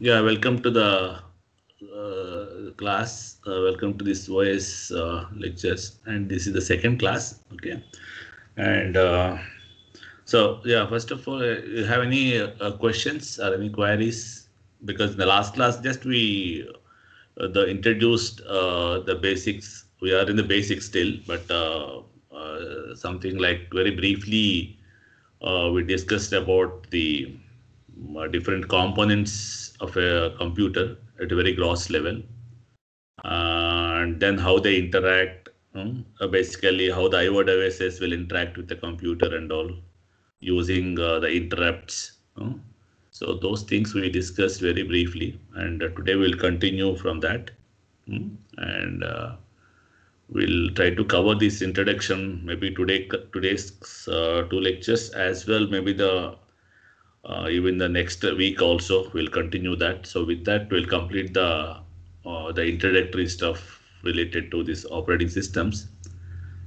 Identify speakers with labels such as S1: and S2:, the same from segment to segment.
S1: yeah, welcome to the uh, class. Uh, welcome to this OS uh, lectures, and this is the second class. Okay, and uh, so yeah, first of all, uh, you have any uh, questions or any queries? Because in the last class, just we the introduced the basics. We are in the basics still, but something like very briefly, we discussed about the different components of a computer at a very gross level, uh, and then how they interact. um, uh, basically, how the I/O devices will interact with the computer and all using uh, the interrupts. um. So those things we discussed very briefly, and uh, today we'll continue from that, um, and uh, we'll try to cover this introduction. Maybe today today's uh, two lectures as well. Maybe the uh, even the next week also we'll continue that. So with that we'll complete the uh, the introductory stuff related to these operating systems,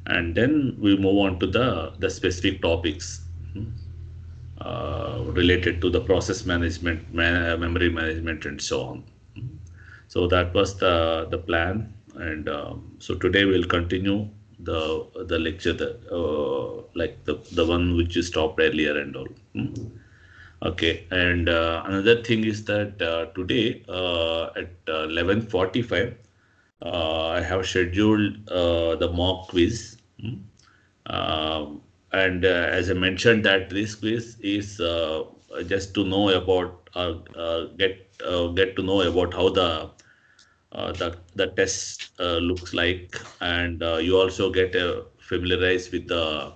S1: and then we move on to the the specific topics. hmm, uh, related to the process management, man, memory management, and so on. So that was the the plan, and um, so today we'll continue the the lecture, the, uh, like the the one which you stopped earlier and all. Hmm. Okay, and uh, another thing is that uh, today uh, at uh, 11:45, uh, I have scheduled uh, the mock quiz. Um, and uh, as I mentioned, that this quiz is uh, just to know about uh, uh, get uh, get to know about how the uh, the the test uh, looks like, and uh, you also get uh, familiarized with the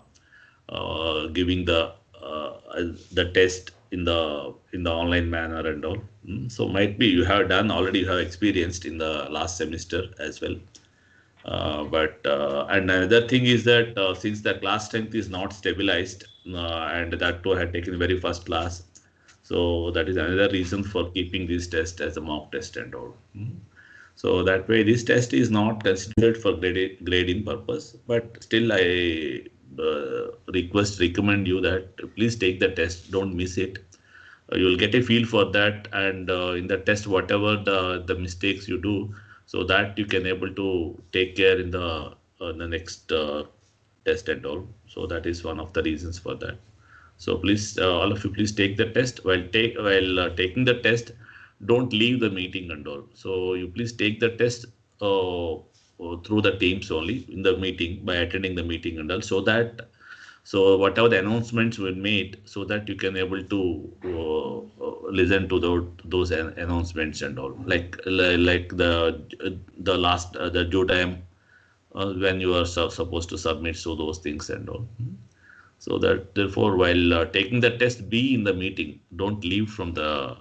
S1: uh, giving the uh, the test in the in the online manner and all. Mm, So might be you have done already you have experienced in the last semester as well. Uh, but uh, and another thing is that uh, since the class strength is not stabilized uh, and that too had taken very first class, so that is another reason for keeping this test as a mock test and all. Mm. So that way, this test is not considered for grading, grading purpose, but still I request, recommend you that please take the test, don't miss it. Uh, you will get a feel for that, and uh, in the test, whatever the the mistakes you do, so that you can able to take care in the uh, the next uh, test and all. So that is one of the reasons for that. So please, uh, all of you, please take the test. While take while taking the test, don't leave the meeting and all. So you please take the test through the Teams only in the meeting by attending the meeting and all, so that so whatever the announcements were made, so that you can able to uh, uh, listen to the, those an- announcements and all, like like the the last uh, the due time uh, when you are su- supposed to submit, so those things and all. So that therefore, while uh, taking the test, be in the meeting. Don't leave from the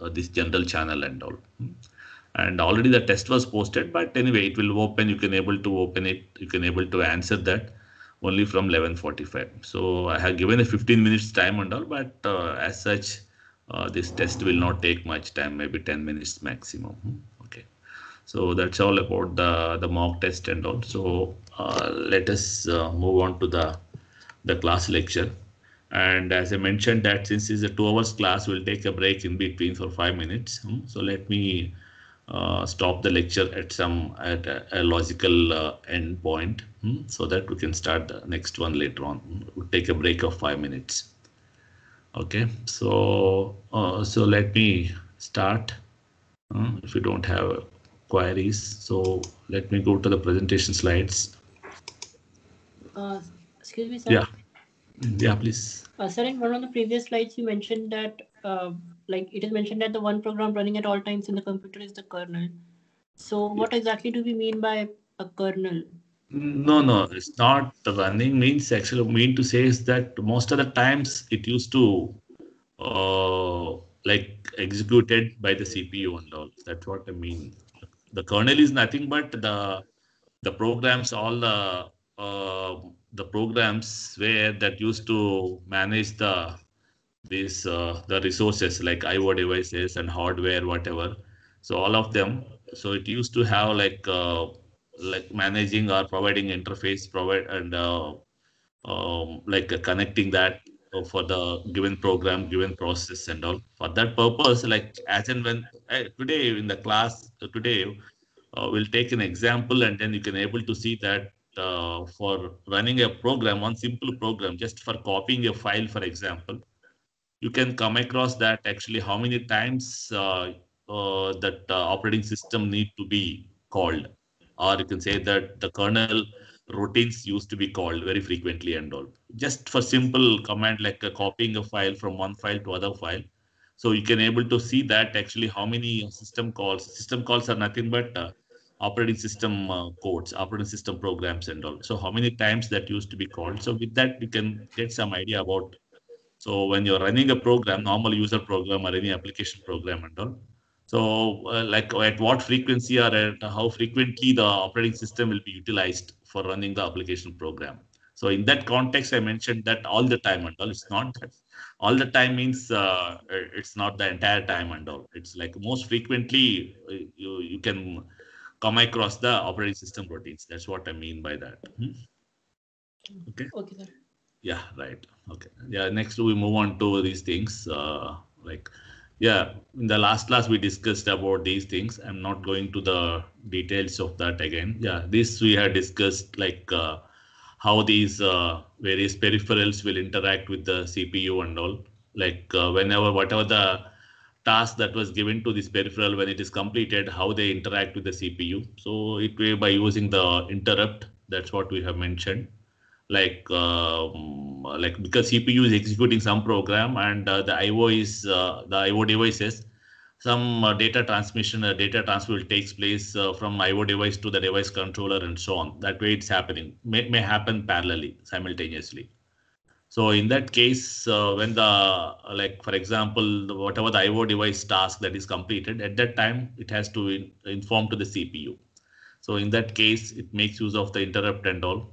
S1: uh, this general channel and all. And already the test was posted, but anyway, it will open. You can able to open it. You can able to answer that only from 11:45. So I have given a 15 minutes time and all, but uh, as such, uh, this test will not take much time, maybe 10 minutes maximum. Okay. So that's all about the the mock test and all. So uh, let us uh, move on to the the class lecture. And as I mentioned that since it's a two hours class, we'll take a break in between for five minutes. Hmm. So let me uh, stop the lecture at some at a, a logical uh, end point hmm, so that we can start the next one later on. We'll take a break of five minutes. Okay, so uh, so let me start. uh, if you don't have queries, so let me go to the presentation slides.
S2: Uh, excuse me, sir.
S1: Yeah, yeah, please.
S2: Uh, sir, in one of the previous slides, you mentioned that, uh, like, it is mentioned that the one program running at all times in the computer is the kernel. So, what exactly do we mean by a kernel?
S1: No, no, it's not running means actually mean to say is that most of the times it used to uh, like executed by the CPU and all. That's what I mean. The kernel is nothing but the the programs, all the uh, the programs where that used to manage the these uh, the resources like I/O devices and hardware, whatever. So all of them. So it used to have like uh, like managing or providing interface provide and uh, um, like connecting that uh, for the given program, given process and all. For that purpose, like as and when uh, today in the class uh, today, uh, we'll take an example and then you can able to see that uh, for running a program, one simple program, just for copying a file, for example, you can come across that actually how many times uh, uh, that uh, operating system need to be called, or you can say that the kernel routines used to be called very frequently and all. Just for simple command like copying a file from one file to other file. So you can able to see that actually how many system calls. System calls are nothing but uh, operating system uh, codes, operating system programs and all. So how many times that used to be called. So with that, you can get some idea about. So when you're running a program, normal user program or any application program and all. So uh, like at what frequency or at how frequently the operating system will be utilized for running the application program. So in that context, I mentioned that all the time and all. It's not that all the time means uh, it's not the entire time and all. It's like most frequently uh, you you can come across the operating system routines. That's what I mean by that. Hmm? Okay.
S2: Okay.
S1: Yeah, right. Okay. Yeah, next we move on to these things. Uh, like, yeah, in the last class we discussed about these things. I'm not going to the details of that again. Yeah, this we had discussed like uh, how these uh, various peripherals will interact with the CPU and all. Like uh, whenever, whatever the task that was given to this peripheral when it is completed, how they interact with the CPU. So it way by using the interrupt, that's what we have mentioned. Like um, like because CPU is executing some program and uh, the IO is uh, the IO devices, some uh, data transmission, uh, data transfer takes place uh, from IO device to the device controller and so on. That way it's happening. May, may happen parallelly, simultaneously. So in that case, uh, when the, like, for example, whatever the IO device task that is completed, at that time, it has to in, inform to the CPU. So in that case, it makes use of the interrupt and all.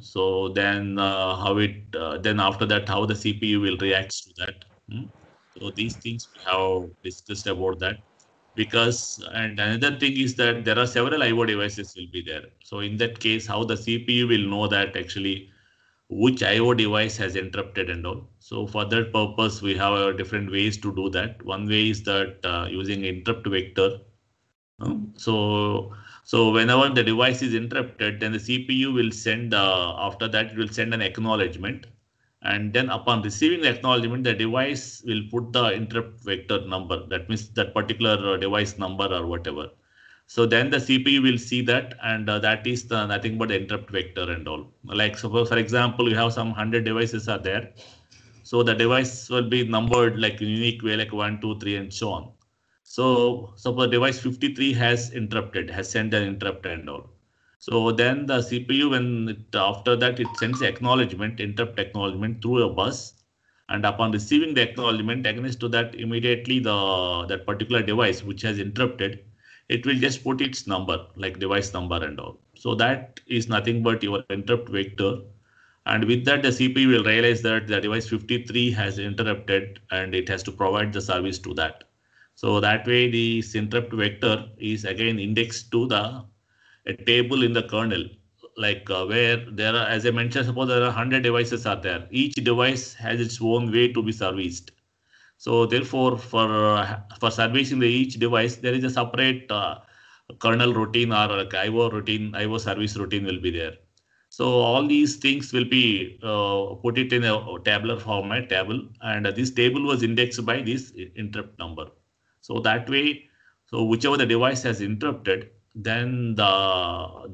S1: So then uh, how it, uh, then after that, how the CPU will react to that. Hmm? So these things we have discussed about that because, and another thing is that there are several IO devices will be there. So in that case, how the CPU will know that actually which IO device has interrupted and all. So for that purpose, we have uh, different ways to do that. One way is that uh, using interrupt vector. So so whenever the device is interrupted, then the CPU will send uh, after that it will send an acknowledgement, and then upon receiving the acknowledgement, the device will put the interrupt vector number. That means that particular uh, device number or whatever. So then the CPU will see that, and uh, that is the nothing but the interrupt vector and all. Like suppose, for example, you have some hundred devices are there. So the device will be numbered like unique way, like one, two, three, and so on. So suppose device 53 has interrupted, has sent an interrupt and all. So then the CPU, when it, after that it sends acknowledgement, interrupt acknowledgement through a bus, and upon receiving the acknowledgement against to that immediately the that particular device which has interrupted it will just put its number like device number and all. So that is nothing but your interrupt vector. And with that, the CPU will realize that the device 53 has interrupted and it has to provide the service to that. So that way, this interrupt vector is again indexed to the a table in the kernel, like uh, where there are, as I mentioned, suppose there are 100 devices are there. Each device has its own way to be serviced. So therefore, for uh, for servicing the each device, there is a separate uh, kernel routine or like IO routine, IO service routine will be there. So all these things will be uh, put it in a tabular format table, and this table was indexed by this interrupt number. So that way, so whichever the device has interrupted, then the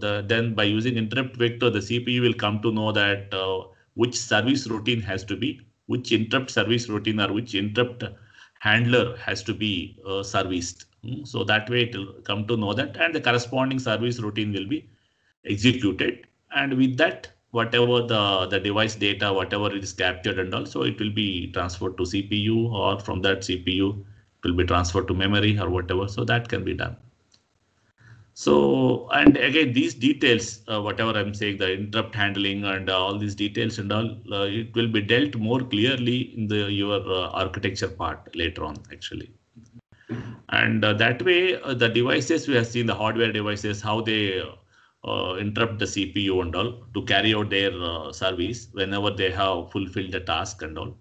S1: the then by using interrupt vector, the CPU will come to know that uh, which service routine has to be which interrupt service routine or which interrupt handler has to be uh, serviced. Mm, so that way it will come to know that and the corresponding service routine will be executed. And with that, whatever the, the device data, whatever is captured and also it will be transferred to CPU or from that CPU will be transferred to memory or whatever. So that can be done. So, and again, these details, uh, whatever I'm saying, the interrupt handling and uh, all these details and all, uh, it will be dealt more clearly in the your uh, architecture part later on, actually. And uh, that way, uh, the devices we have seen, the hardware devices, how they interrupt the CPU and all to carry out their service whenever they have fulfilled the task and all.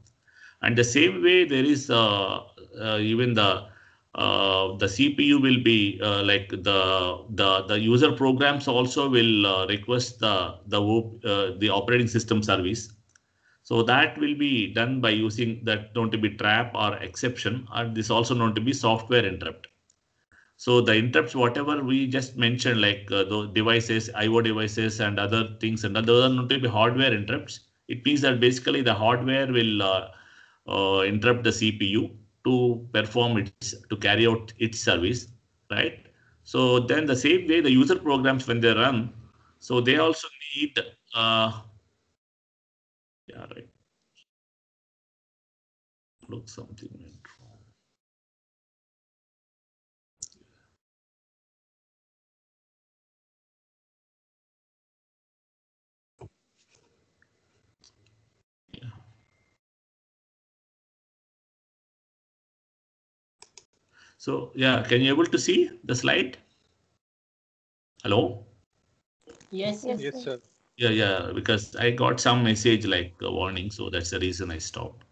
S1: And the same way there is uh, uh even the uh, the CPU will be like the the the user programs also will request the the the operating system service. So that will be done by using that known to be trap or exception, and this also known to be software interrupt. So the interrupts, whatever we just mentioned, like uh, the devices, IO devices and other things, and those are not to be hardware interrupts. It means that basically the hardware will uh, uh, interrupt the CPU to perform its, to carry out its service, right? So then the same way the user programs when they run, so they also need, uh, yeah, right. Look something. So yeah, can you able to see the slide? Hello?
S2: Yes, yes,
S3: yes, sir.
S1: Yeah, yeah, because I got some message like a warning, so that's the reason I stopped.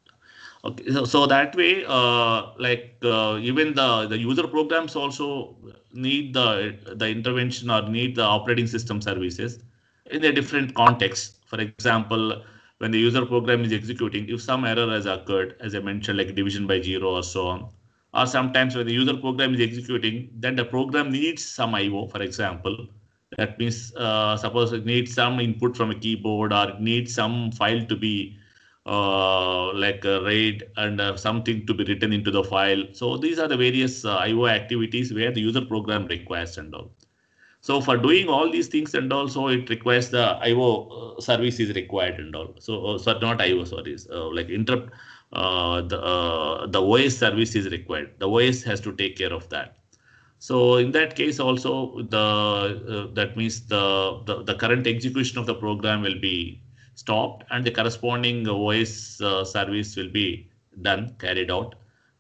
S1: Okay, so, so that way, uh, like uh, even the, the user programs also need the, the intervention or need the operating system services in a different context. For example, when the user program is executing, if some error has occurred, as I mentioned, like division by zero or so on, or sometimes when the user program is executing, then the program needs some IO, for example. That means uh, suppose it needs some input from a keyboard or it needs some file to be uh, like a RAID and uh, something to be written into the file. So these are the various uh, IO activities where the user program requires and all. So for doing all these things and also it requires the IO uh, service is required and all. So, uh, so not IO, sorry, uh, like interrupt uh, the uh, the OS service is required. The OS has to take care of that. So in that case, also the uh, that means the, the, the current execution of the program will be stopped, and the corresponding OS uh, service will be done carried out.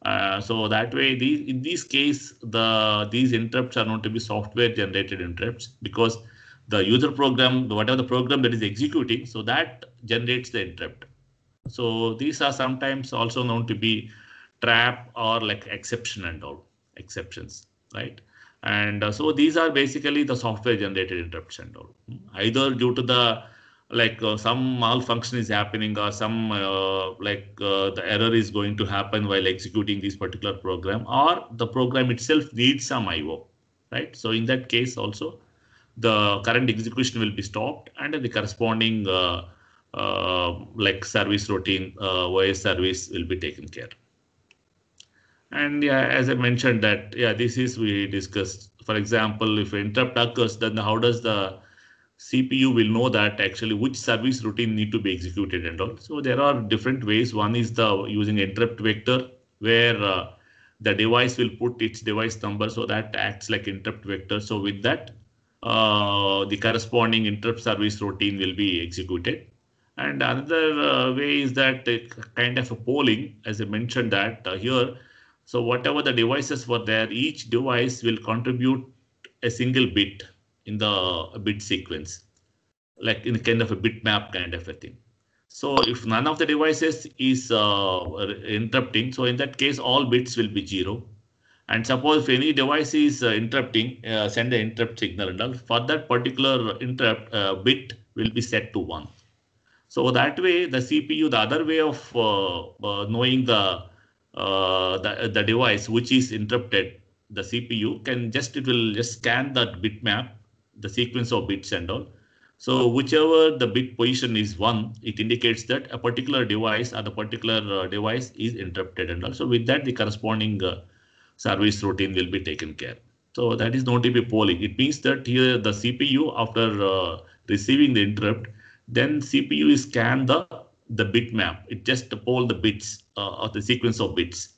S1: Uh, so that way, these in this case, the these interrupts are known to be software generated interrupts because the user program, whatever the program that is executing, so that generates the interrupt. So these are sometimes also known to be trap or like exception and all exceptions, right? And uh, so these are basically the software generated interrupts and all, either due to the like uh, some malfunction is happening or some uh, like uh, the error is going to happen while executing this particular program or the program itself needs some IO, right? So in that case also the current execution will be stopped and the corresponding uh, like service routine, uh, OS service will be taken care. And yeah, as I mentioned that, yeah, this is we discussed. For example, if interrupt occurs, then how does the CPU will know that actually which service routine need to be executed and all. So there are different ways. One is the using interrupt vector where uh, the device will put its device number so that acts like interrupt vector. So with that, uh, the corresponding interrupt service routine will be executed. And another uh, way is that kind of a polling, as I mentioned that uh, here. So whatever the devices were there, each device will contribute a single bit in the bit sequence, like in kind of a bitmap kind of a thing. So if none of the devices is uh, interrupting, so in that case, all bits will be zero. And suppose if any device is uh, interrupting, uh, send the interrupt signal and all, for that particular interrupt uh, bit will be set to one. So that way, the CPU, the other way of uh, uh, knowing the, uh, the the device which is interrupted, the CPU can just it will just scan that bitmap, the sequence of bits and all. So whichever the bit position is one, it indicates that a particular device or the particular uh, device is interrupted and also with that the corresponding uh, service routine will be taken care. So that is not to be polling. It means that here the CPU after uh, receiving the interrupt then CPU scan the the bitmap. It just poll the bits uh, of the sequence of bits,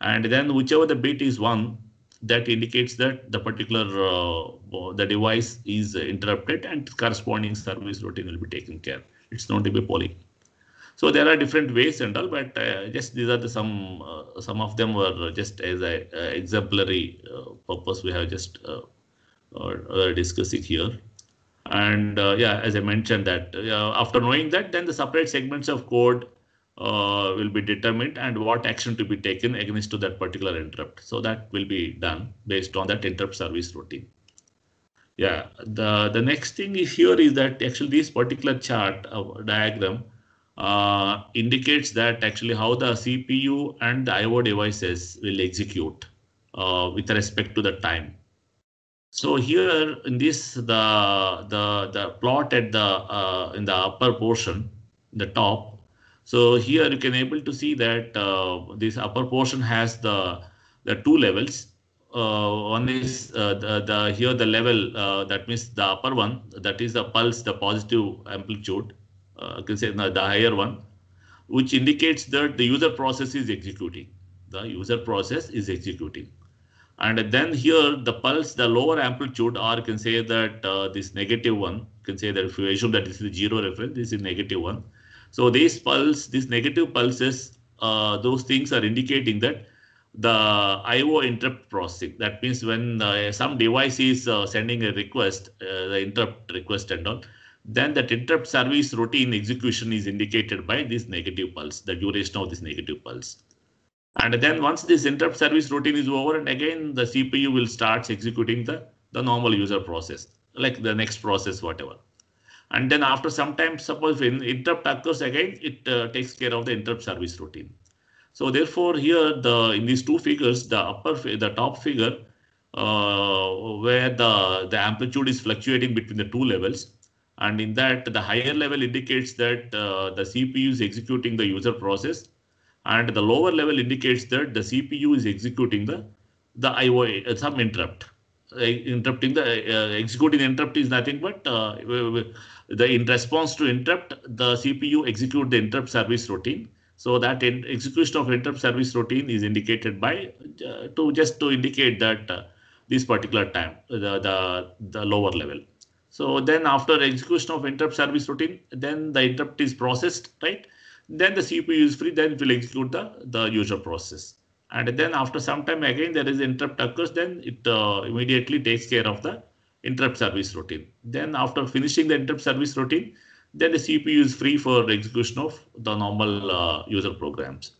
S1: and then whichever the bit is one, that indicates that the particular uh, the device is interrupted and corresponding service routine will be taken care. It's not to be polling. So there are different ways and all, but uh, just these are the some uh, some of them were just as a uh, exemplary uh, purpose we have just uh, discussing here. And uh, yeah, as I mentioned that uh, after knowing that, then the separate segments of code uh, will be determined and what action to be taken against to that particular interrupt. So that will be done based on that interrupt service routine. Yeah, the, the next thing is here is that actually this particular chart uh, diagram uh, indicates that actually how the CPU and the IO devices will execute uh, with respect to the time. So here in this the the the plot at the uh, in the upper portion, the top. So here you can able to see that uh, this upper portion has the the two levels. Uh, one is uh, the, the here the level uh, that means the upper one that is the pulse the positive amplitude uh, you can say the, the higher one which indicates that the user process is executing the user process is executing and then here the pulse, the lower amplitude, or can say that uh, this negative one, you can say that if you assume that this is zero reference, this is negative one. So these pulse, these negative pulses, uh, those things are indicating that the IO interrupt processing. That means when uh, some device is uh, sending a request, uh, the interrupt request and all, then that interrupt service routine execution is indicated by this negative pulse, the duration of this negative pulse. And then once this interrupt service routine is over, and again the CPU will start executing the, the normal user process, like the next process, whatever. And then after some time, suppose when interrupt occurs again, it uh, takes care of the interrupt service routine. So therefore here the in these two figures, the upper the top figure uh, where the the amplitude is fluctuating between the two levels, and in that the higher level indicates that uh, the CPU is executing the user process and the lower level indicates that the CPU is executing the the IO uh, some interrupt. Uh, interrupting the uh, executing the interrupt is nothing but uh, the in response to interrupt the CPU execute the interrupt service routine. So that in execution of interrupt service routine is indicated by uh, to just to indicate that uh, this particular time the the the lower level. So then after execution of interrupt service routine, then the interrupt is processed, right? Then the CPU is free, then it will execute the, the user process. And then after some time again, there is interrupt occurs, then it uh, immediately takes care of the interrupt service routine. Then after finishing the interrupt service routine, then the CPU is free for execution of the normal uh, user programs.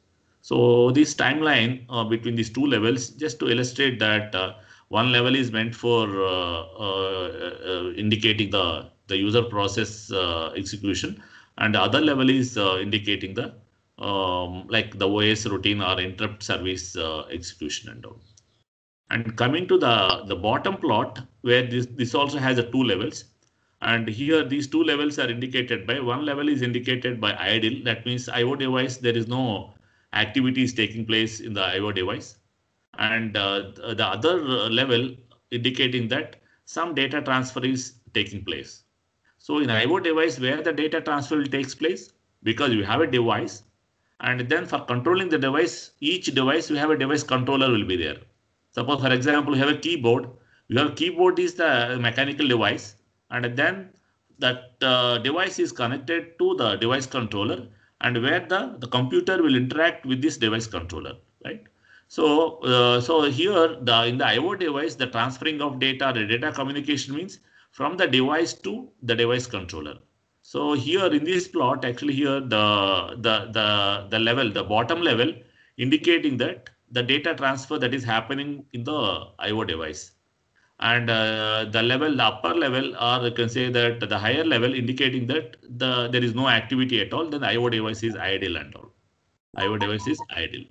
S1: So this timeline uh, between these two levels, just to illustrate that uh, one level is meant for uh, uh, indicating the, the user process execution and the other level is uh, indicating the um, like the OS routine or interrupt service uh, execution and all. And coming to the, the bottom plot where this, this also has a two levels. And here these two levels are indicated by one level is indicated by idle. That means IO device, there is no activities taking place in the IO device. And uh, the other level indicating that some data transfer is taking place. So in IO device where the data transfer takes place, because you have a device, and then for controlling the device, each device we have a device controller will be there. Suppose for example, you have a keyboard. You have keyboard is the mechanical device, and then that uh, device is connected to the device controller, and where the the computer will interact with this device controller, right? So, uh, so here the in the IO device, the transferring of data, the data communication means from the device to the device controller. So here in this plot, actually here the, the, the, the level, the bottom level indicating that the data transfer that is happening in the IO device. And uh, the level, the upper level, or you can say that the higher level indicating that the there is no activity at all, then the IO device is idle and all. IO device is idle.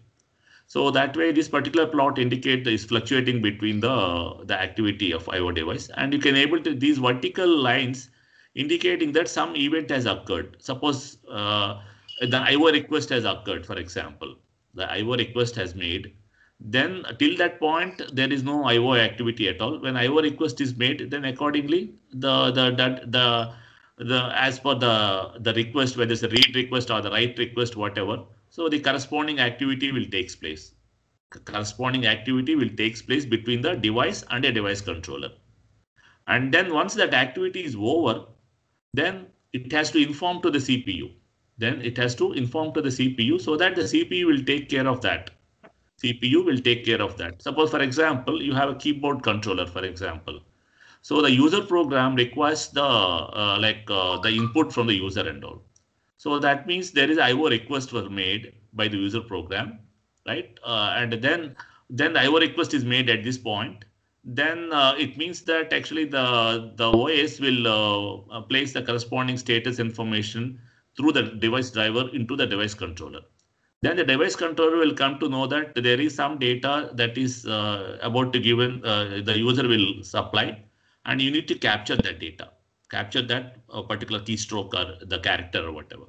S1: So that way, this particular plot indicate is fluctuating between the, the activity of IO device. And you can able to these vertical lines indicating that some event has occurred. Suppose uh, the IO request has occurred, for example, the IO request has made. Then till that point, there is no IO activity at all. When IO request is made, then accordingly, the the that the the as per the the request, whether it's a read request or the write request, whatever, so the corresponding activity will takes place. Corresponding activity will takes place between the device and a device controller. And then once that activity is over, then it has to inform to the CPU. Then it has to inform to the CPU so that the CPU will take care of that. CPU will take care of that. Suppose, for example, you have a keyboard controller, for example. So the user program requires the uh, like uh, the input from the user and all. So that means there is IO request were made by the user program, right? Uh, and then then the IO request is made at this point. Then uh, it means that actually the the OS will uh, uh, place the corresponding status information through the device driver into the device controller. Then the device controller will come to know that there is some data that is uh, about to given uh, the user will supply, and you need to capture that data, capture that uh, particular keystroke or the character or whatever.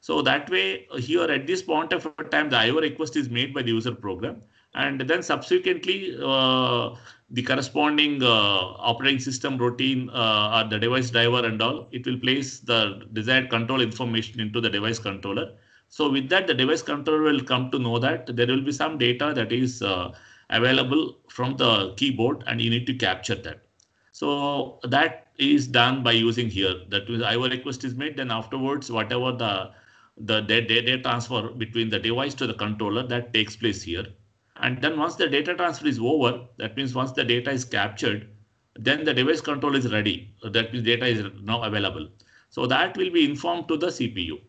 S1: So that way here at this point of time, the IO request is made by the user program. And then subsequently, uh, the corresponding uh, operating system routine uh, or the device driver and all, it will place the desired control information into the device controller. So with that, the device controller will come to know that there will be some data that is uh, available from the keyboard and you need to capture that. So that is done by using here. That means IO request is made, then afterwards, whatever the the data transfer between the device to the controller that takes place here. And then once the data transfer is over, that means once the data is captured, then the device control is ready. That means data is now available. So that will be informed to the CPU.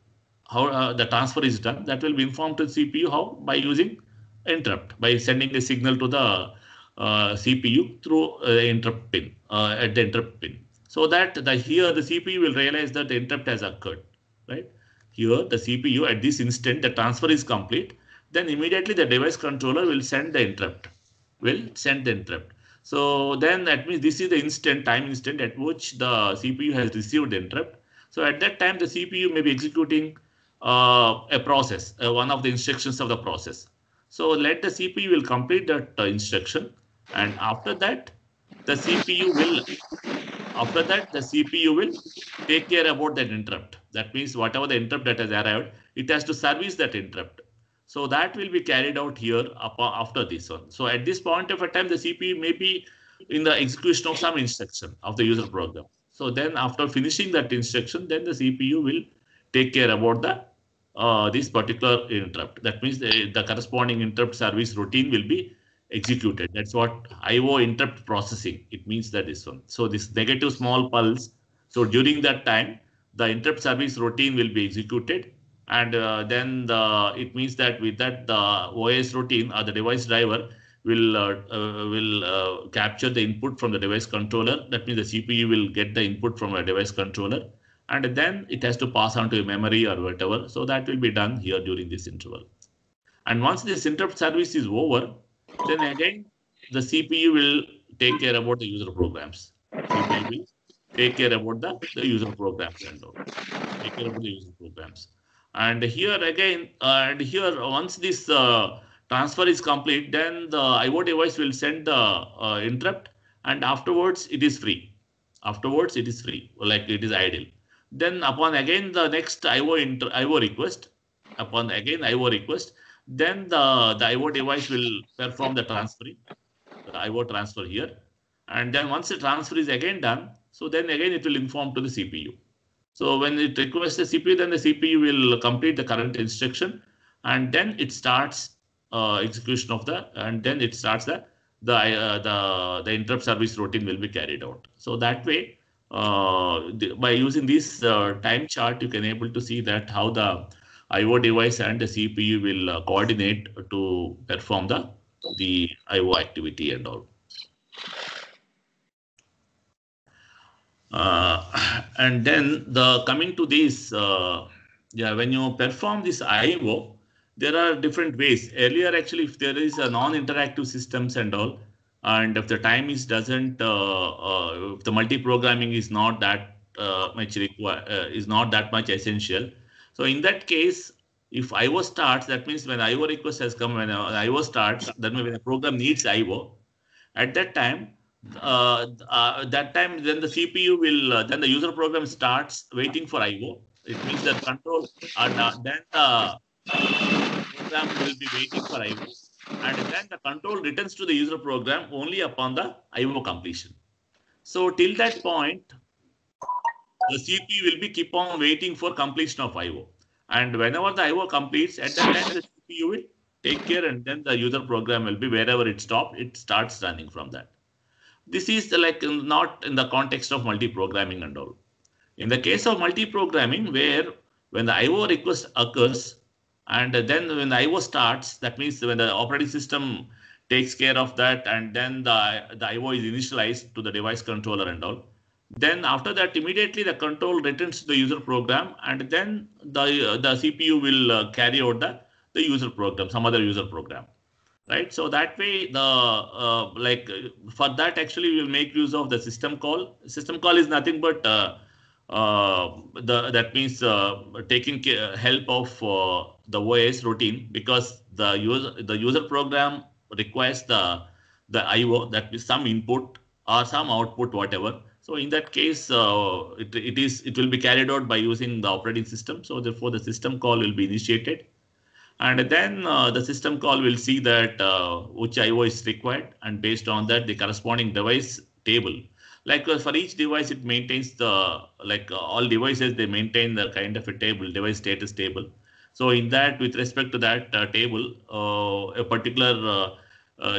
S1: How uh, the transfer is done, that will be informed to the CPU how by using interrupt, by sending a signal to the uh, CPU through uh, interrupt pin uh, at the interrupt pin. So that the here the CPU will realize that the interrupt has occurred, right? Here the CPU at this instant the transfer is complete then immediately the device controller will send the interrupt, will send the interrupt. So then that means this is the instant time instant at which the CPU has received the interrupt. So at that time, the CPU may be executing uh, a process, uh, one of the instructions of the process. So let the CPU will complete that uh, instruction. And after that, the CPU will, after that, the CPU will take care about that interrupt. That means whatever the interrupt that has arrived, it has to service that interrupt. So that will be carried out here after this one. So at this point of a time, the CPU may be in the execution of some instruction of the user program. So then after finishing that instruction, then the CPU will take care about the uh, this particular interrupt. That means the, the corresponding interrupt service routine will be executed. That's what IO interrupt processing. It means that this one. So this negative small pulse. So during that time, the interrupt service routine will be executed and uh, then the, it means that with that the OS routine or the device driver will uh, uh, will uh, capture the input from the device controller. That means the CPU will get the input from a device controller, and then it has to pass on to a memory or whatever. So that will be done here during this interval. And once this interrupt service is over, then again the CPU will take care about the user programs. CPU will take care about the, the user programs and all. Take care about the user programs. And here again, uh, and here once this uh, transfer is complete, then the IO device will send the uh, interrupt and afterwards it is free. Afterwards it is free, like it is idle. Then upon again the next IO, inter IO request, upon again IO request, then the, the IO device will perform the transfer, the IO transfer here. And then once the transfer is again done, so then again it will inform to the CPU. So when it requests the CPU, then the CPU will complete the current instruction and then it starts uh, execution of the, and then it starts the, the, uh, the, the interrupt service routine will be carried out. So that way, uh, the, by using this uh, time chart, you can able to see that how the IO device and the CPU will uh, coordinate to perform the, the IO activity and all. Uh, and then the coming to this, uh, yeah, when you perform this IO, there are different ways. Earlier, actually, if there is a non-interactive systems and all, and if the time is doesn't, uh, uh if the multi-programming is not that uh, much is not that much essential. So in that case, if IO starts, that means when IO request has come, when IO starts, then when the program needs IO, at that time, uh, uh, that time then the CPU will uh, then the user program starts waiting for IO. It means the control and then the program will be waiting for IO, and then the control returns to the user program only upon the IO completion. So till that point, the CPU will be keep on waiting for completion of IO, and whenever the IO completes, at that time the CPU will take care, and then the user program will be wherever it stopped, it starts running from that. this is like not in the context of multi-programming and all. In the case of multi-programming, where when the IO request occurs, and then when the IO starts, that means when the operating system takes care of that, and then the, the IO is initialized to the device controller and all. Then after that, immediately the control returns to the user program, and then the the CPU will uh, carry out the the user program, some other user program right? So that way, the uh, like for that actually we will make use of the system call. System call is nothing but uh, uh, the that means uh, taking help of uh, the OS routine because the user the user program requires the the IO that is some input or some output whatever. So in that case, uh, it, it is it will be carried out by using the operating system. So therefore, the system call will be initiated and then uh, the system call will see that uh, which IO is required. And based on that, the corresponding device table. Like uh, for each device, it maintains the, like uh, all devices, they maintain the kind of a table, device status table. So in that, with respect to that uh, table, a particular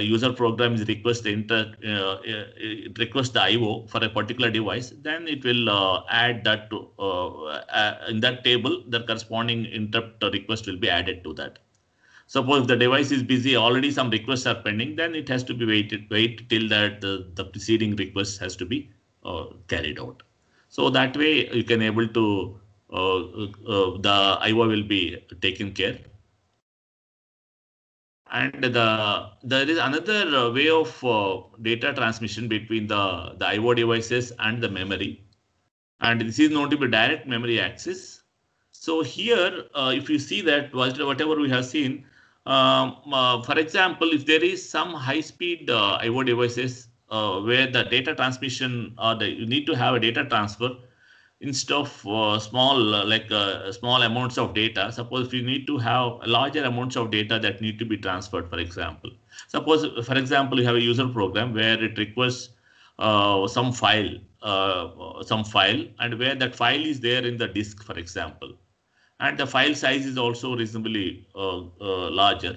S1: user program is request inter uh, it request the IO for a particular device, then it will uh, add that to in that table. The corresponding interrupt request will be added to that. Suppose the device is busy, already some requests are pending, then it has to be waited wait till that the, the preceding request has to be carried out. So that way you can able to uh, uh, the IO will be taken care and the there is another uh, way of uh, data transmission between the the IO devices and the memory, and this is known to be direct memory access. So here, uh, if you see that whatever we have seen, um, uh, for example, if there is some high-speed uh, IO devices uh, where the data transmission or the, you need to have a data transfer, instead of uh, small uh, like uh, small amounts of data suppose you need to have larger amounts of data that need to be transferred for example. Suppose for example you have a user program where it requests uh, some file uh, some file and where that file is there in the disk for example. And the file size is also reasonably larger.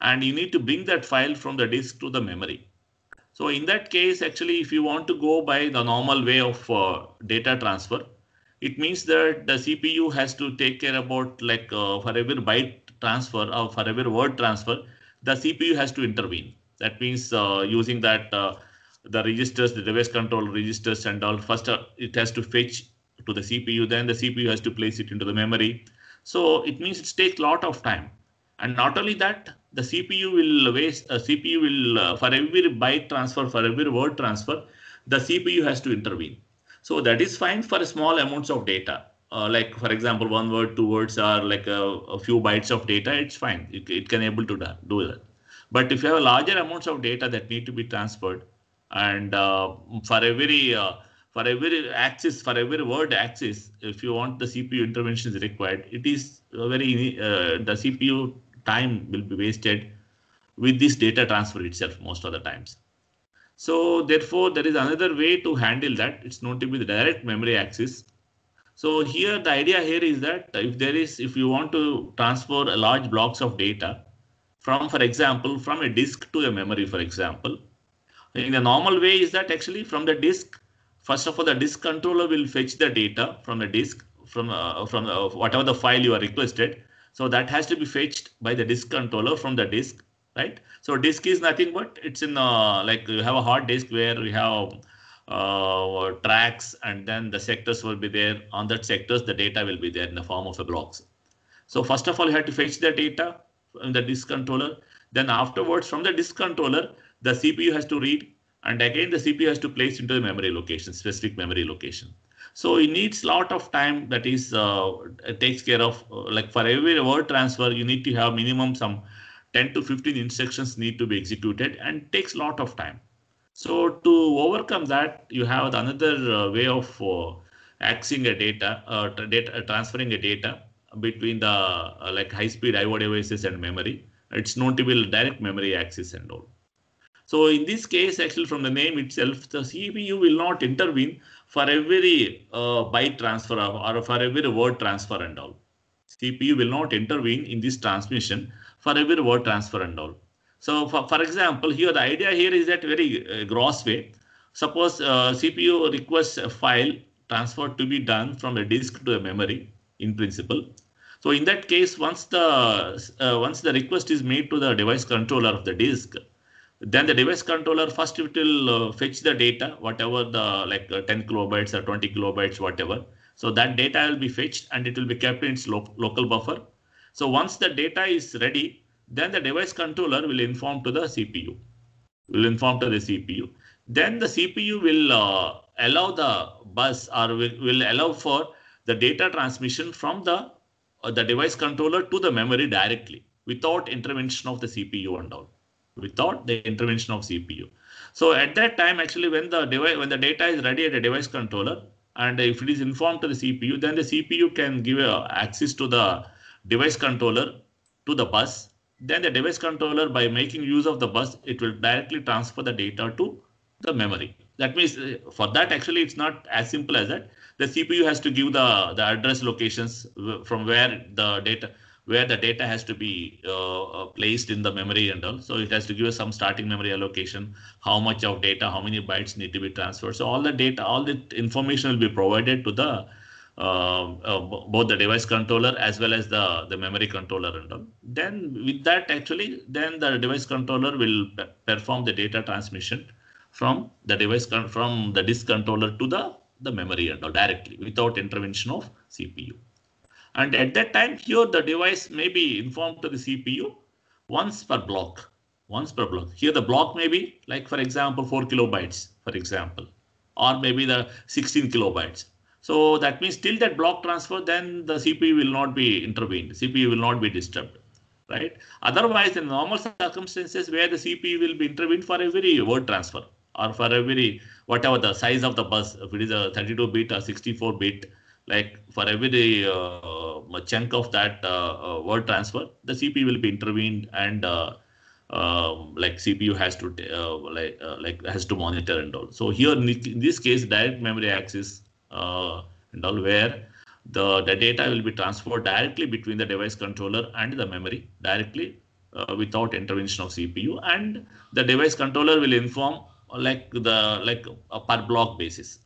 S1: And you need to bring that file from the disk to the memory so in that case, actually, if you want to go by the normal way of uh, data transfer, it means that the CPU has to take care about like uh, for every byte transfer or for every word transfer, the CPU has to intervene. That means uh, using that uh, the registers, the device control registers and all, first uh, it has to fetch to the CPU, then the CPU has to place it into the memory. So it means it takes a lot of time. And not only that, the CPU will waste, uh, CPU will, uh, for every byte transfer, for every word transfer, the CPU has to intervene. So that is fine for small amounts of data. Uh, like for example, one word, two words are like a, a few bytes of data, it's fine. It, it, can able to do that. But if you have larger amounts of data that need to be transferred, and uh, for every uh, for every access, for every word access, if you want the CPU intervention is required, it is very uh, the CPU time will be wasted with this data transfer itself most of the times. So therefore, there is another way to handle that. It's known to be the direct memory access. So here the idea here is that if there is, if you want to transfer a large blocks of data from, for example, from a disk to a memory, for example, in the normal way is that actually from the disk, first of all, the disk controller will fetch the data from the disk from uh, from uh, whatever the file you are requested so that has to be fetched by the disk controller from the disk, right? So disk is nothing but it's in uh, like you have a hard disk where we have uh, tracks and then the sectors will be there. On that sectors, the data will be there in the form of a blocks. So first of all, you have to fetch the data from the disk controller. Then afterwards, from the disk controller, the CPU has to read and again the CPU has to place into the memory location, specific memory location. So it needs a lot of time that is uh, takes care of uh, like for every word transfer, you need to have minimum some 10 to 15 instructions need to be executed and takes a lot of time. So to overcome that, you have another uh, way of uh, accessing a data, uh, data uh, transferring a data between the uh, like high-speed IO devices and memory. It's known to be direct memory access and all. So in this case, actually from the name itself, the CPU will not intervene for every uh, byte transfer or for every word transfer and all. CPU will not intervene in this transmission for every word transfer and all. So for, for example, here the idea here is that very uh, gross way. suppose uh, CPU requests a file transfer to be done from a disk to a memory in principle. So in that case, once the uh, once the request is made to the device controller of the disk, then the device controller first it will uh, fetch the data, whatever the like uh, 10 kilobytes or 20 kilobytes, whatever. So that data will be fetched and it will be kept in its lo local buffer. So once the data is ready, then the device controller will inform to the CPU, will inform to the CPU. Then the CPU will uh, allow the bus or will, will allow for the data transmission from the uh, the device controller to the memory directly without intervention of the CPU and all without the intervention of CPU. So at that time, actually, when the device, when the data is ready at a device controller, and if it is informed to the CPU, then the CPU can give a access to the device controller to the bus. Then the device controller, by making use of the bus, it will directly transfer the data to the memory. That means uh, for that, actually, it's not as simple as that. The CPU has to give the, the address locations from where the data, where the data has to be uh, uh, placed in the memory and all. So it has to give us some starting memory allocation, how much of data, how many bytes need to be transferred. So all the data, all the information will be provided to the uh, uh, both the device controller as well as the, the memory controller and all. Then with that actually, then the device controller will perform the data transmission from the device from the disk controller to the, the memory and all directly without intervention of CPU. And at that time, here the device may be informed to the CPU once per block, once per block. Here the block may be like, for example, 4 kilobytes, for example, or maybe the 16 kilobytes. So that means till that block transfer, then the CPU will not be intervened. CPU will not be disturbed, right? Otherwise, in normal circumstances where the CPU will be intervened for every word transfer or for every whatever the size of the bus, if it is a 32 bit or 64 bit, like for every uh, chunk of that uh, uh word transfer, the CPU will be intervened and uh, um, like CPU has to uh, like like has to monitor and all. So here in this case, direct memory access and all where the, the data will be transferred directly between the device controller and the memory directly uh, without intervention of CPU and the device controller will inform like the like a per block basis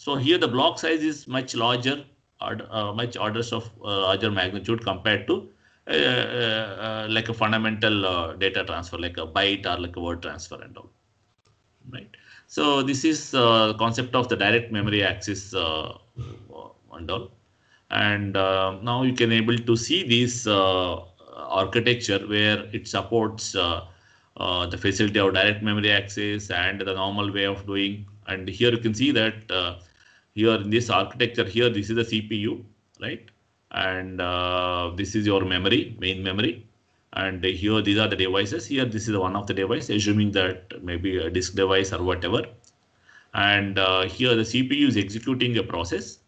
S1: so here the block size is much larger, uh, much orders of uh, larger magnitude compared to uh, uh, uh like a fundamental uh, data transfer, like a byte or like a word transfer and all. Right. So this is the concept of the direct memory access and all. And now you can able to see this architecture where it supports the facility of direct memory access and the normal way of doing. And here you can see that here in this architecture here, this is the CPU, right? And uh, this is your memory, main memory. And here, these are the devices. Here, this is one of the device, assuming that maybe a disk device or whatever. And uh, here, the CPU is executing a process.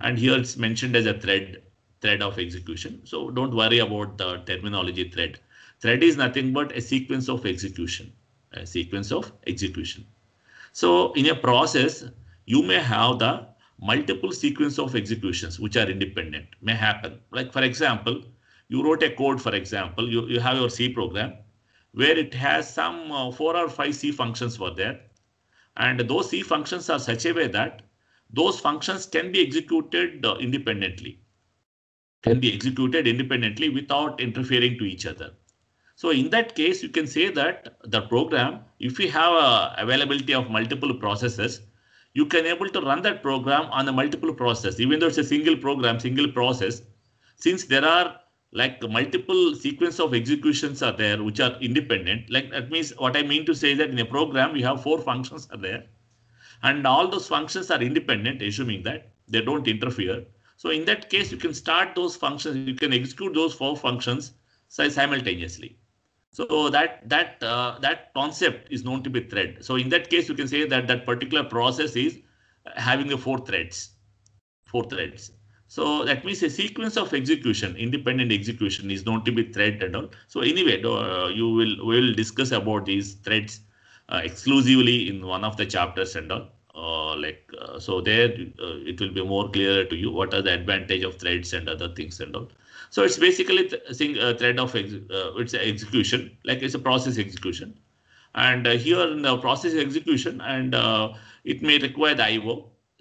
S1: And here it's mentioned as a thread, thread of execution. So don't worry about the terminology thread. Thread is nothing but a sequence of execution, a sequence of execution. So in a process, you may have the multiple sequence of executions which are independent may happen. Like for example, you wrote a code, for example, you, you have your C program where it has some uh, four or five C functions were there. And those C functions are such a way that those functions can be executed uh, independently, can be executed independently without interfering to each other. So in that case, you can say that the program, if we have a availability of multiple processes, you can able to run that program on a multiple process, even though it's a single program, single process, since there are like multiple sequence of executions are there, which are independent. Like that means what I mean to say is that in a program, you have four functions are there and all those functions are independent, assuming that they don't interfere. So in that case, you can start those functions, you can execute those four functions simultaneously. So that that uh, that concept is known to be thread. So in that case, you can say that that particular process is having the four threads, four threads. So that means a sequence of execution, independent execution is known to be thread and all. So anyway, uh, you will will discuss about these threads uh, exclusively in one of the chapters and all. Uh, like uh, so there uh, it will be more clear to you what are the advantage of threads and other things and all so it's basically th a thread of ex uh, it's execution, like it's a process execution. And uh, here in the process execution, and uh, it may require the IO.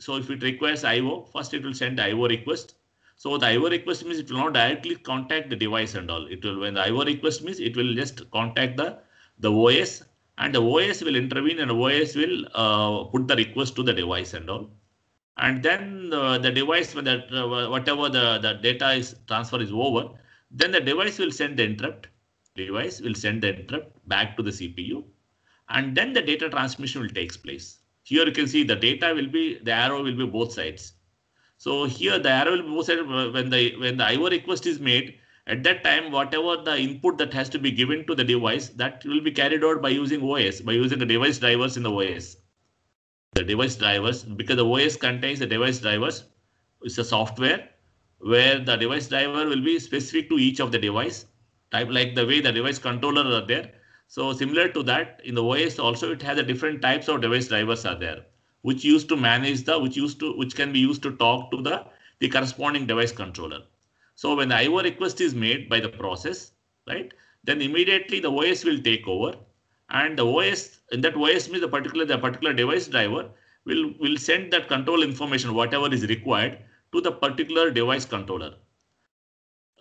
S1: So if it requires IO, first it will send the IO request. So the IO request means it will not directly contact the device and all. It will when the IO request means it will just contact the the OS and the OS will intervene and the OS will uh, put the request to the device and all. And then uh, the device, that uh, whatever the, the data is transfer is over, then the device will send the interrupt. Device will send the interrupt back to the CPU, and then the data transmission will take place. Here you can see the data will be the arrow will be both sides. So here the arrow will be both sides when the when the IO request is made. At that time, whatever the input that has to be given to the device, that will be carried out by using OS, by using the device drivers in the OS. The device drivers, because the OS contains the device drivers, it's a software where the device driver will be specific to each of the device, type like the way the device controller are there. So similar to that, in the OS also it has a different types of device drivers are there, which used to manage the, which used to, which can be used to talk to the, the corresponding device controller. So when the IO request is made by the process, right, then immediately the OS will take over and the OS in that OS means the particular the particular device driver will will send that control information whatever is required to the particular device controller.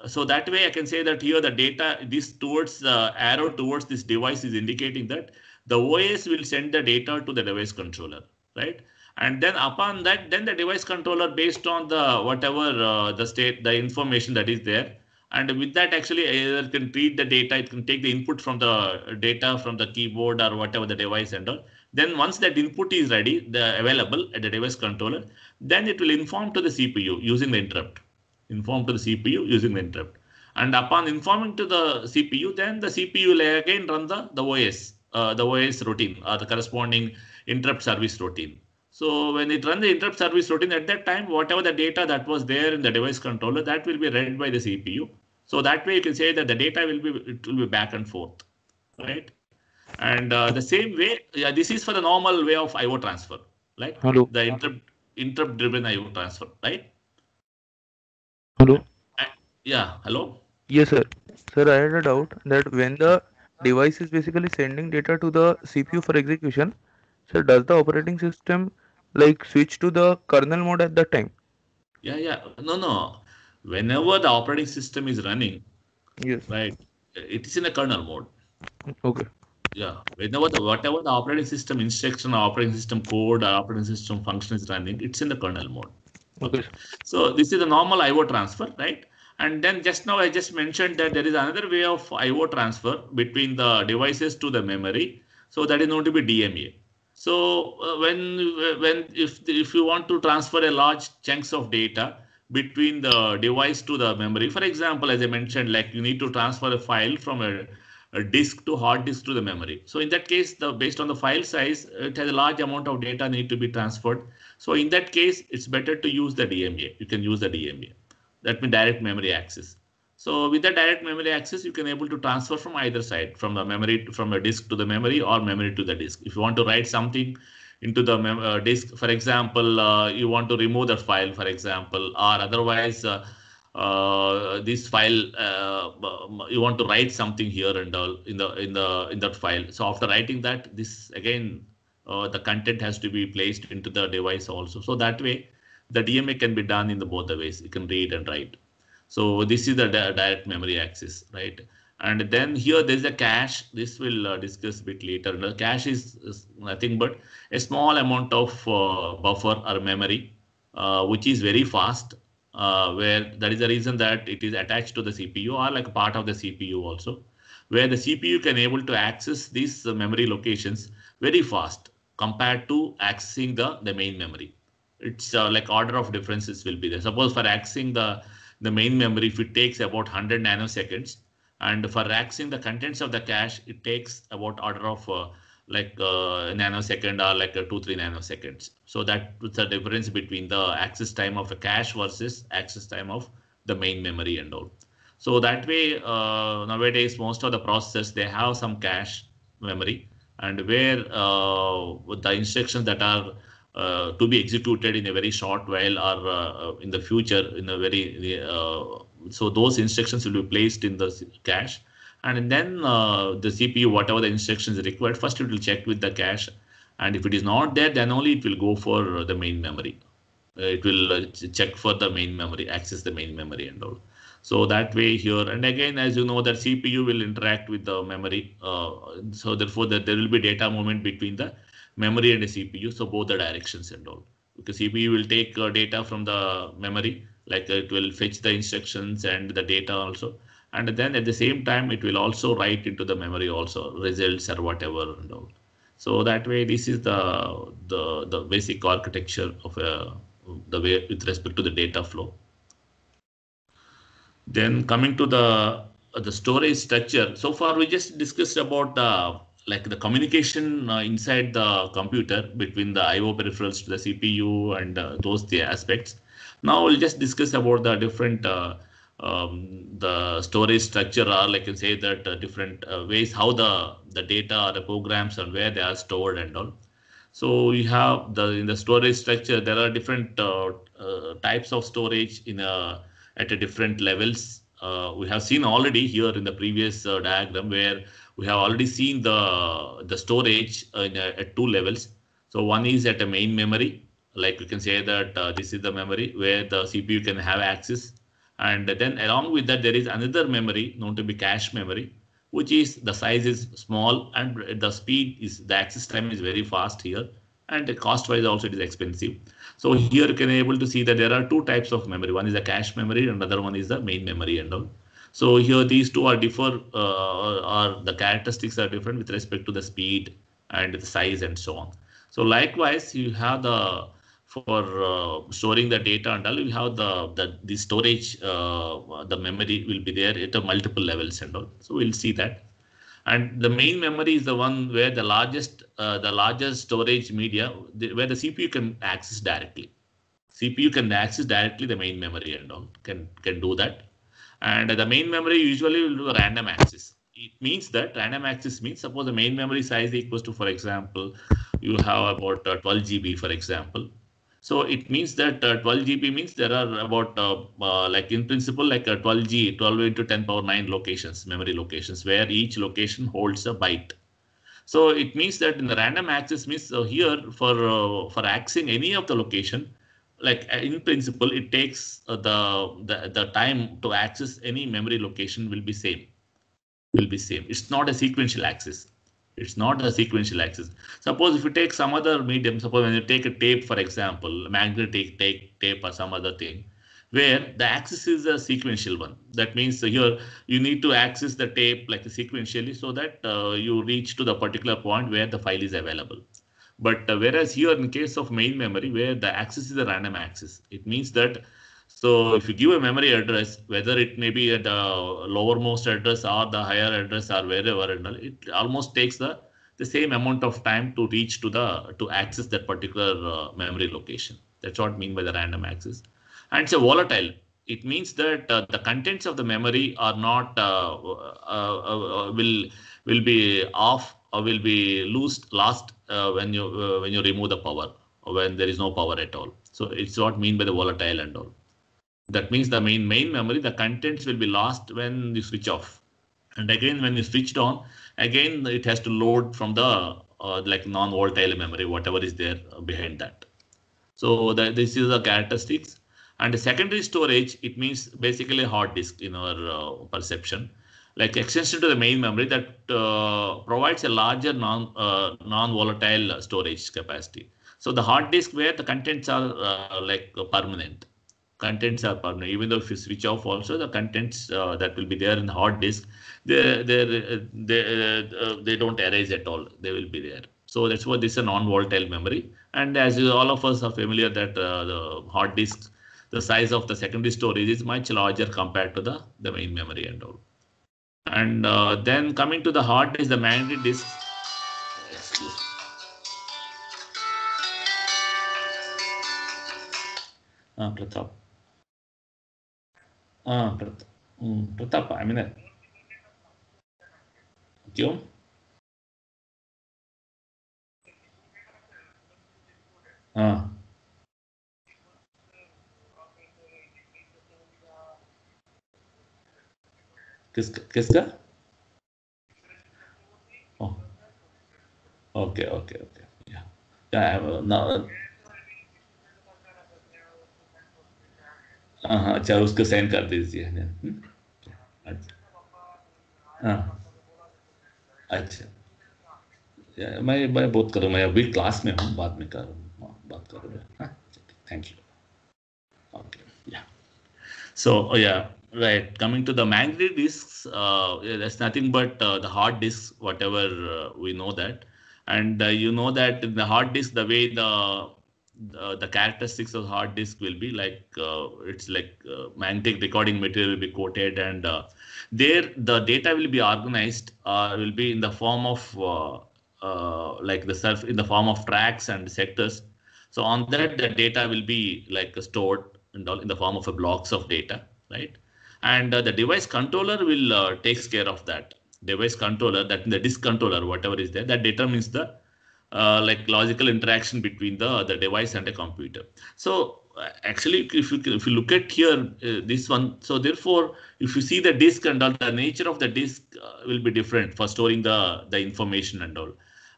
S1: So that way I can say that here the data this towards the arrow towards this device is indicating that the OS will send the data to the device controller, right? and then upon that then the device controller based on the whatever uh, the state the information that is there and with that actually either can read the data it can take the input from the data from the keyboard or whatever the device and all. Then once that input is ready the available at the device controller then it will inform to the cpu using the interrupt. Inform to the cpu using the interrupt. And upon informing to the cpu then the cpu will again run the the os uh, the os routine or the corresponding interrupt service routine. So when it runs the interrupt service routine at that time, whatever the data that was there in the device controller, that will be read by the CPU. So that way you can say that the data will be it will be back and forth, right? And uh, the same way, yeah, this is for the normal way of IO transfer, like
S3: Hello.
S1: the interrupt interrupt driven IO transfer, right?
S3: Hello.
S1: Yeah, hello.
S3: Yes, sir. Sir, I had a doubt that when the device is basically sending data to the CPU for execution, so does the operating system like switch to the kernel mode at that time?
S1: Yeah, yeah. No, no. Whenever the operating system is running,
S3: Yes.
S1: right, it is in a kernel mode.
S3: Okay.
S1: Yeah, whenever the whatever the operating system instruction, or operating system code, or operating system function is running, it's in the kernel mode.
S3: Okay.
S1: So this is a normal IO transfer, right? And then just now I just mentioned that there is another way of IO transfer between the devices to the memory. So that is known to be DMA. So uh, when when if if you want to transfer a large chunks of data between the device to the memory, for example, as I mentioned, like you need to transfer a file from a, a disk to hard disk to the memory. So in that case, the based on the file size, it has a large amount of data need to be transferred. So in that case, it's better to use the DMA. You can use the DMA. That means direct memory access. So with the direct memory access, you can able to transfer from either side, from the memory to, from a disk to the memory or memory to the disk. If you want to write something into the uh, disk, for example, uh, you want to remove the file, for example, or otherwise uh, this file you want to write something here and all in the in the in that file. So after writing that, this again the content has to be placed into the device also. So that way, the DMA can be done in the both the ways. You can read and write. So this is the di direct memory access, right? And then here there's a cache. This will uh, discuss a bit later. The cache is, is, nothing but a small amount of uh, buffer or memory, uh, which is very fast. Uh, where that is the reason that it is attached to the CPU or like part of the CPU also, where the CPU can able to access these uh, memory locations very fast compared to accessing the the main memory. It's uh, like order of differences will be there. Suppose for accessing the the main memory, if it takes about 100 nanoseconds, and for accessing the contents of the cache, it takes about order of uh, like uh, nanosecond or like uh, two, three nanoseconds. So that's the difference between the access time of a cache versus access time of the main memory and all. So that way, uh, nowadays, most of the processors, they have some cache memory and where uh, the instructions that are uh, to be executed in a very short while or uh, in the future in a very uh, so those instructions will be placed in the cache and then uh, the CPU, whatever the instructions required, first it will check with the cache, and if it is not there, then only it will go for the main memory. Uh, it will uh, check for the main memory, access the main memory and all. So that way here, and again, as you know, that CPU will interact with the memory. Uh, so therefore, that there will be data movement between the memory and the CPU. So both the directions and all. Because CPU will take uh, data from the memory, like it will fetch the instructions and the data also. And then at the same time, it will also write into the memory also results or whatever and all. So that way, this is the the the basic architecture of a the way with respect to the data flow. Then coming to the the storage structure. So far, we just discussed about the like the communication uh, inside the computer between the I/O peripherals to the CPU and uh, those the aspects. Now we'll just discuss about the different uh, um, the storage structure or like you say that uh, different uh, ways how the the data or the programs and where they are stored and all. So you have the in the storage structure there are different uh, types of storage in a at a different levels. we have seen already here in the previous diagram where we have already seen the the storage in, at two levels. So one is at a main memory, like we can say that uh, this is the memory where the CPU can have access. And then along with that, there is another memory known to be cache memory, which is the size is small and the speed is the access time is very fast here. And the cost wise also it is expensive. So here you can able to see that there are two types of memory. One is the cache memory, and another one is the main memory and all. So here these two are differ uh, or the characteristics are different with respect to the speed and the size and so on. So likewise, you have the for uh, storing the data and all, you have the the, the storage, uh, the memory will be there at a multiple levels and all. So we'll see that. And the main memory is the one where the largest uh, the largest storage media the, where the CPU can access directly. CPU can access directly the main memory and all can can do that and the main memory usually will do a random access. It means that random access means suppose the main memory size equals to, for example, you have about uh, 12 GB, for example. So it means that uh, 12 GB means there are about uh, uh like in principle like a 12 G, 12 into 10 power 9 locations, memory locations, where each location holds a byte. So it means that in the random access means here for for accessing any of the location, like in principle it takes the, the the time to access any memory location will be same will be same it's not a sequential access it's not a sequential access suppose if you take some other medium suppose when you take a tape for example magnetic tape tape or some other thing where the access is a sequential one. That means here you need to access the tape like sequentially so that uh, you reach to the particular point where the file is available. But uh, whereas here in case of main memory where the access is a random access, it means that so if you give a memory address, whether it may be at the lowermost address or the higher address or wherever, it almost takes the the same amount of time to reach to the to access that particular uh, memory location. That's what I mean by the random access. And it's a volatile. It means that uh, the contents of the memory are not uh, uh, uh will will be off or will be lost lost uh, when you uh, when you remove the power or when there is no power at all. So it's what mean by the volatile and all. That means the main main memory, the contents will be lost when you switch off. And again, when you switched on, again it has to load from the uh, like non-volatile memory, whatever is there behind that. So that this is the characteristics. And the secondary storage, it means basically hard disk in our uh, perception like extension to the main memory that uh, provides a larger non uh, non-volatile storage capacity. So the hard disk where the contents are uh, like permanent, contents are permanent. Even though if you switch off, also the contents uh, that will be there in the hard disk, they they they uh, they don't erase at all. They will be there. So that's why this is a non-volatile memory. And as all of us are familiar that uh, the hard disk, the size of the secondary storage is much larger compared to the the main memory and all. And uh, then coming to the hard disk, the magnetic disk. Ah, Pratap. Ah, Pratapa, I mean that. Jom. Ah. किसका किसका okay. Okay okay या या now हाँ अच्छा उसको send कर दीजिए हम्म, अच्छा हाँ अच्छा मैं मैं बात करूँ मैं अभी क्लास में हूँ बाद में करूँ हाँ, बात करूँगा हाँ thank you okay yeah oh yeah right coming to the magnetic disks uh, yeah, that's nothing but uh, the hard disks whatever uh, we know that and uh, you know that in the hard disk the way the the, the characteristics of hard disk will be like uh, it's like uh, magnetic recording material will be coated and uh, there the data will be organized uh, will be in the form of uh, like the self in the form of tracks and sectors. So on that the data will be like stored and all in the form of a blocks of data right? And the device controller will takes care of that. Device controller that the disk controller whatever is there that determines the uh, like logical interaction between the the device and the computer. So uh, actually if you if you look at here uh, this one so therefore if you see the disk and all the nature of the disk uh, will be different for storing the the information and all.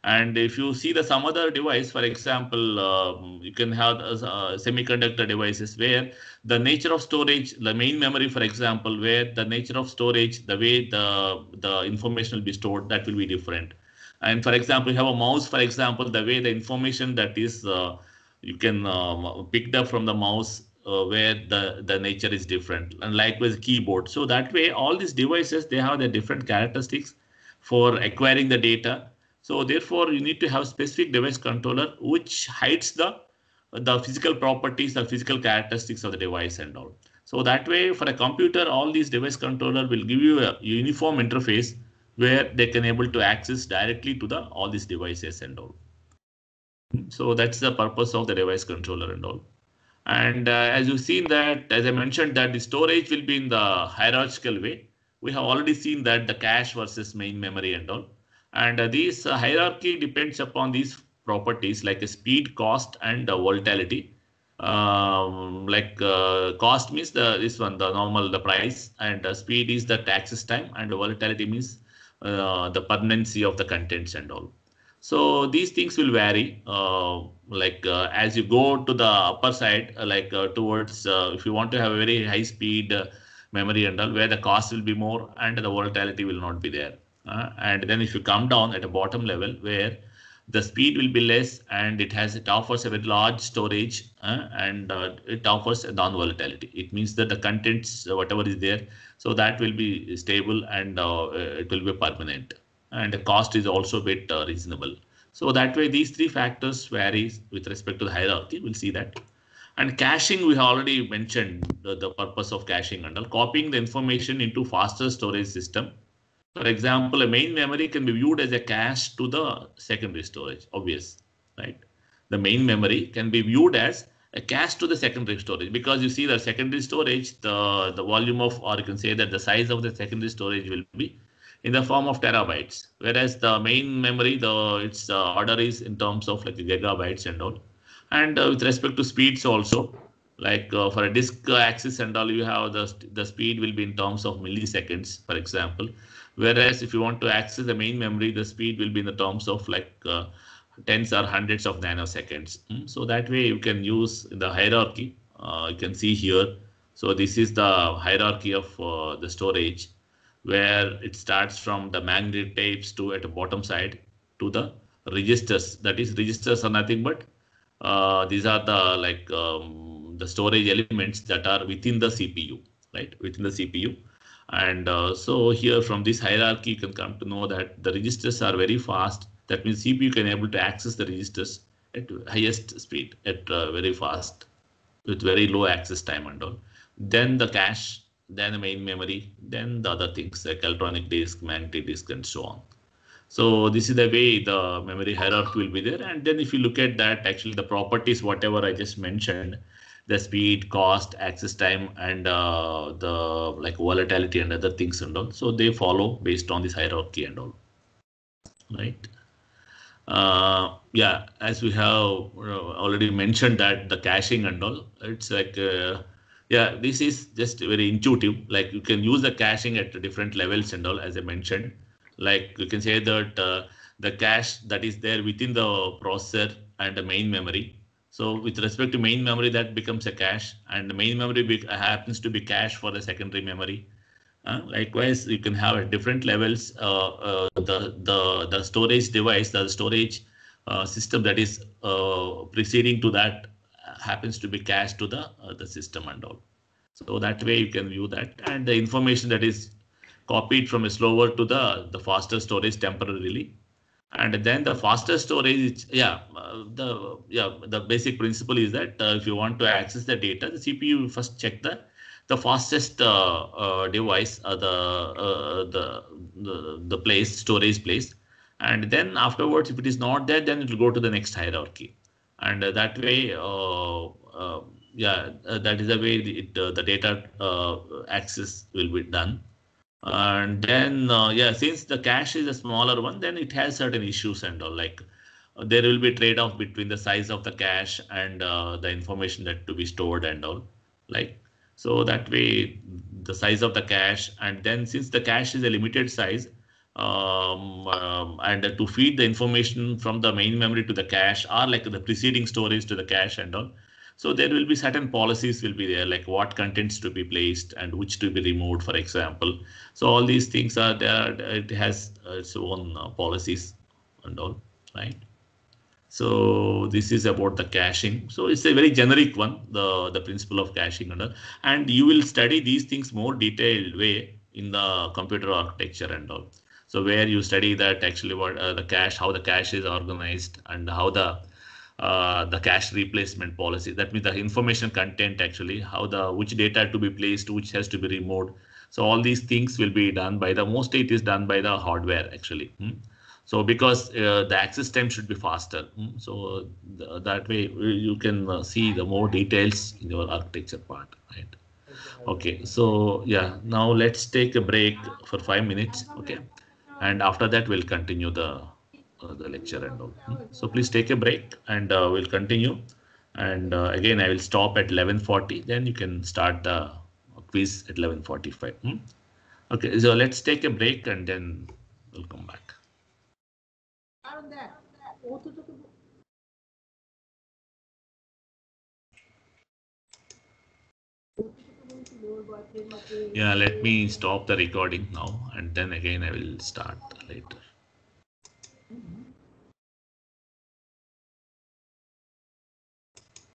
S1: And if you see the some other device for example um, you can have uh, semiconductor devices where the nature of storage the main memory for example where the nature of storage the way the the information will be stored that will be different and for example, you have a mouse, for example, the way the information that is uh, you can um, picked up from the mouse uh, where the, the nature is different and likewise keyboard. So that way, all these devices, they have their different characteristics for acquiring the data. So therefore, you need to have specific device controller which hides the the physical properties, the physical characteristics of the device and all. So that way, for a computer, all these device controller will give you a uniform interface where they can able to access directly to the all these devices and all. So that's the purpose of the device controller and all. And uh, as you've seen that, as I mentioned, that the storage will be in the hierarchical way. We have already seen that the cache versus main memory and all. And uh, this uh, hierarchy depends upon these properties like speed, cost, and volatility. Um, like uh, cost means the this one the normal the price and uh, speed is the access time and volatility means uh, the permanency of the contents and all. So these things will vary. Uh, like uh, as you go to the upper side, uh, like uh, towards if you want to have a very high speed memory and all, where the cost will be more and the volatility will not be there. and then if you come down at a bottom level where the speed will be less and it has it offers a very large storage uh, and uh, it offers a non-volatility. It means that the contents, whatever is there, so that will be stable and uh, it will be permanent. And the cost is also a bit uh, reasonable. So that way, these three factors vary with respect to the hierarchy. We'll see that. And caching, we have already mentioned the, the purpose of caching and. Copying the information into faster storage system for example, a main memory can be viewed as a cache to the secondary storage, obvious, right? The main memory can be viewed as a cache to the secondary storage because you see the secondary storage, the, the volume of, or you can say that the size of the secondary storage will be in the form of terabytes, whereas the main memory, the its uh, order is in terms of like gigabytes and all. And uh, with respect to speeds also, like uh, for a disk access and all, you have the, the speed will be in terms of milliseconds, for example. Whereas if you want to access the main memory, the speed will be in the terms of like uh, tens or hundreds of nanoseconds. Mm? So that way you can use the hierarchy. Uh, you can see here. So this is the hierarchy of uh, the storage where it starts from the magnetic tapes to at the bottom side to the registers. That is registers are nothing but uh, these are the like um, the storage elements that are within the CPU, right? Within the CPU. And uh, so here from this hierarchy, you can come to know that the registers are very fast. That means CPU can able to access the registers at highest speed at uh, very fast with very low access time and all. Then the cache, then the main memory, then the other things like electronic disk, magnetic disk, and so on. So this is the way the memory hierarchy will be there. And then if you look at that, actually the properties, whatever I just mentioned, the speed, cost, access time, and uh, the like volatility and other things and all. So they follow based on this hierarchy and all. Right. Uh, yeah, as we have already mentioned that the caching and all, it's like uh, yeah, this is just very intuitive. Like you can use the caching at different levels and all, as I mentioned. Like you can say that uh, the cache that is there within the processor and the main memory. So with respect to main memory, that becomes a cache, and the main memory be, happens to be cache for the secondary memory. Uh, likewise, you can have at different levels uh, uh, the the the storage device, the storage uh, system that is uh, preceding to that happens to be cached to the the system and all. So that way you can view that, and the information that is copied from a slower to the the faster storage temporarily and then the faster storage yeah uh, the yeah the basic principle is that uh, if you want to access the data the cpu first check the the fastest uh, uh, device uh, the, uh, the the the place storage place. And then afterwards if it is not there then it will go to the next hierarchy. And that way yeah that is the way it, the data access will be done and then uh, yeah since the cache is a smaller one then it has certain issues and all like uh, there will be trade-off between the size of the cache and uh, the information that to be stored and all like so that way the size of the cache and then since the cache is a limited size um, um, and to feed the information from the main memory to the cache or like the preceding storage to the cache and all so there will be certain policies will be there, like what contents to be placed and which to be removed, for example. So all these things are there. It has its own uh, policies and all, right? So this is about the caching. So it's a very generic one, the the principle of caching and all. And you will study these things more detailed way in the computer architecture and all. So where you study that actually what uh, the cache, how the cache is organized, and how the uh, the cache replacement policy. That means the information content actually, how the which data to be placed, which has to be removed. So all these things will be done by the mostly it is done by the hardware actually. Hmm. So because uh, the access time should be faster. Hmm. So th that way you can uh, see the more details in your architecture part, right? Okay, so yeah, now let's take a break for five minutes. Okay, and after that we'll continue the uh, the lecture and all. Hmm. So please take a break and uh, we'll continue. And uh, again, I will stop at 11:40. Then you can start the quiz at 11:45. Hmm. Okay, so let's take a break and then we'll come back. Yeah, let me stop the recording now and then again I will start later.
S4: Mhm.